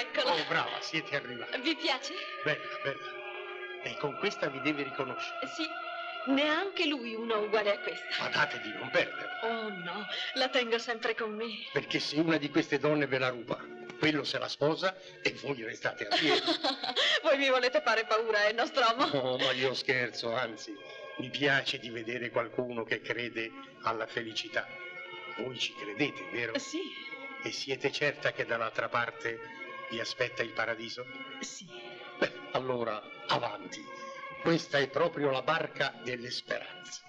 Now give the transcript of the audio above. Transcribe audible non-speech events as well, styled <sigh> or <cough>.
eccola. Oh, brava, siete arrivati. Vi piace? Bella, bella. E con questa vi devi riconoscere. Sì, neanche lui uno uguale a questa. Ma date di non perderla, Oh no, la tengo sempre con me. perché se una di queste donne ve la ruba, quello se la sposa e voi restate a piedi. <laughs> Voi mi volete fare paura, eh, Nostromo? No, ma io scherzo, anzi, mi piace di vedere qualcuno che crede alla felicità. Voi ci credete, vero? Sì, E siete certa che dall'altra parte vi aspetta il paradiso? sì. Beh, allora, avanti. Questa è proprio la barca delle speranze.